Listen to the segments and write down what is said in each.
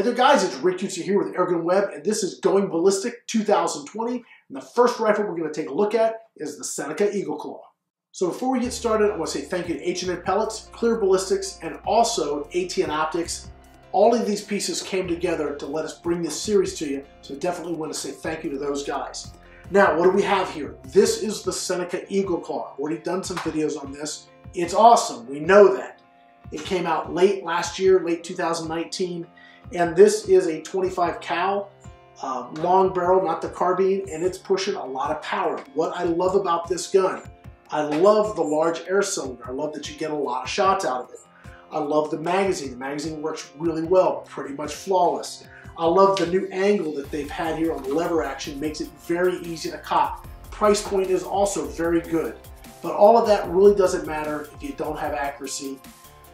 Hey there guys, it's Rick Eutsler here with Airgun Web, and this is Going Ballistic 2020. And the first rifle we're going to take a look at is the Seneca Eagle Claw. So before we get started, I want to say thank you to H&N Pellets, Clear Ballistics, and also ATN Optics. All of these pieces came together to let us bring this series to you, so definitely want to say thank you to those guys. Now, what do we have here? This is the Seneca Eagle Claw. I've already done some videos on this. It's awesome, we know that. It came out late last year, late 2019, and this is a 25 cal, uh, long barrel, not the carbine, and it's pushing a lot of power. What I love about this gun, I love the large air cylinder. I love that you get a lot of shots out of it. I love the magazine. The magazine works really well, pretty much flawless. I love the new angle that they've had here on the lever action, makes it very easy to cock. Price point is also very good. But all of that really doesn't matter if you don't have accuracy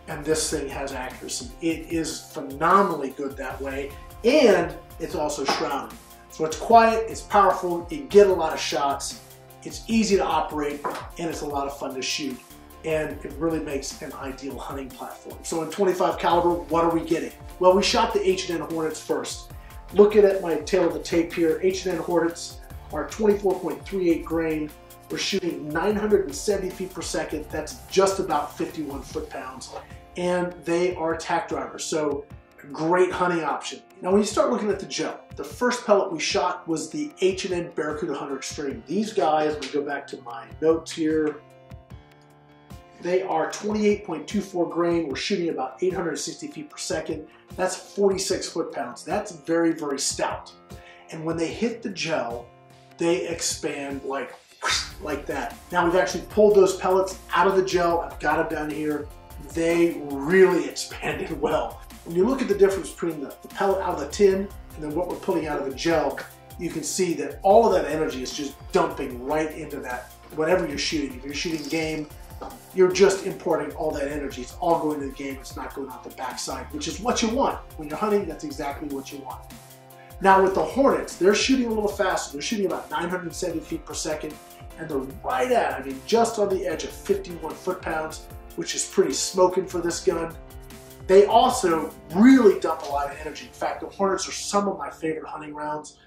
and this thing has accuracy. It is phenomenally good that way, and it's also shrouded. So it's quiet, it's powerful, you get a lot of shots, it's easy to operate, and it's a lot of fun to shoot. And it really makes an ideal hunting platform. So in 25 caliber, what are we getting? Well, we shot the H&N Hornets first. Looking at my tail of the tape here, H&N Hornets are 24.38 grain, we're shooting 970 feet per second. That's just about 51 foot-pounds. And they are tack drivers, so great hunting option. Now when you start looking at the gel, the first pellet we shot was the H&N Baracuda Hunter Extreme. These guys, we go back to my notes here, they are 28.24 grain. We're shooting about 860 feet per second. That's 46 foot-pounds. That's very, very stout. And when they hit the gel, they expand like like that. Now we've actually pulled those pellets out of the gel. I've got them down here. They really expanded well. When you look at the difference between the, the pellet out of the tin and then what we're pulling out of the gel, you can see that all of that energy is just dumping right into that, whatever you're shooting. If you're shooting game, you're just importing all that energy. It's all going to the game. It's not going out the backside, which is what you want. When you're hunting, that's exactly what you want. Now with the Hornets, they're shooting a little faster. They're shooting about 970 feet per second and they're right at, I mean, just on the edge of 51 foot-pounds, which is pretty smoking for this gun. They also really dump a lot of energy. In fact, the Hornets are some of my favorite hunting rounds,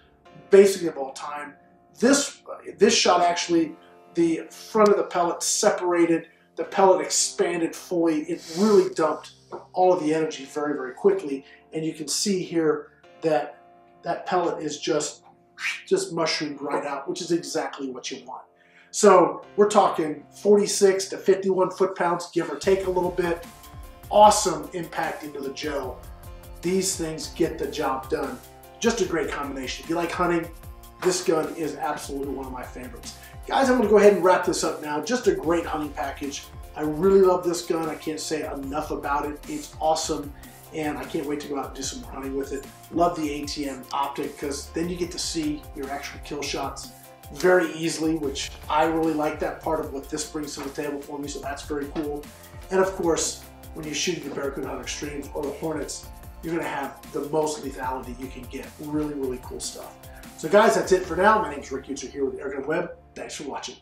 basically of all time. This, this shot actually, the front of the pellet separated, the pellet expanded fully. It really dumped all of the energy very, very quickly. And you can see here that that pellet is just, just mushroomed right out, which is exactly what you want. So we're talking 46 to 51 foot-pounds, give or take a little bit. Awesome impact into the gel. These things get the job done. Just a great combination. If you like hunting, this gun is absolutely one of my favorites. Guys, I'm gonna go ahead and wrap this up now. Just a great hunting package. I really love this gun. I can't say enough about it. It's awesome and I can't wait to go out and do some hunting with it. Love the ATN optic because then you get to see your actual kill shots very easily, which I really like that part of what this brings to the table for me, so that's very cool. And of course, when you're shooting the Baracuda Hunter Extremes or the Hornets, you're gonna have the most lethality you can get. Really, really cool stuff. So guys, that's it for now. My name is Rick Eutsler here with Airgun Web. Thanks for watching.